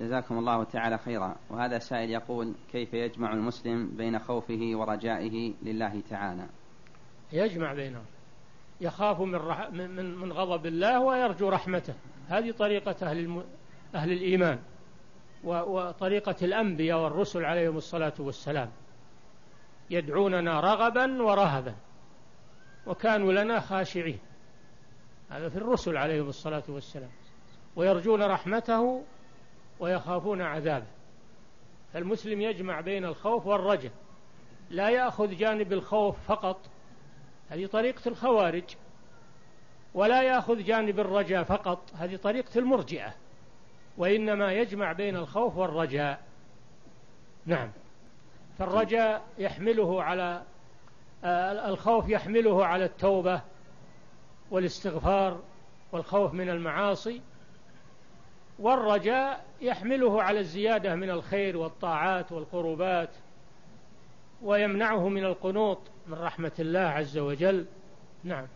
جزاكم الله تعالى خيرا. وهذا سائل يقول كيف يجمع المسلم بين خوفه ورجائه لله تعالى؟ يجمع بينهم. يخاف من, رح من, من غضب الله ويرجو رحمته. هذه طريقة أهل, الم... أهل الإيمان. وطريقة الأنبياء والرسل عليهم الصلاة والسلام. يدعوننا رغبا ورهبا. وكانوا لنا خاشعين. هذا في الرسل عليهم الصلاة والسلام. ويرجون رحمته ويخافون عذابه. فالمسلم يجمع بين الخوف والرجاء لا يأخذ جانب الخوف فقط هذه طريقة الخوارج. ولا يأخذ جانب الرجاء فقط هذه طريقة المرجئة. وإنما يجمع بين الخوف والرجاء. نعم. فالرجاء يحمله على آه، الخوف يحمله على التوبة والاستغفار والخوف من المعاصي. والرجاء يحمله على الزيادة من الخير والطاعات والقربات ويمنعه من القنوط من رحمة الله عز وجل. نعم.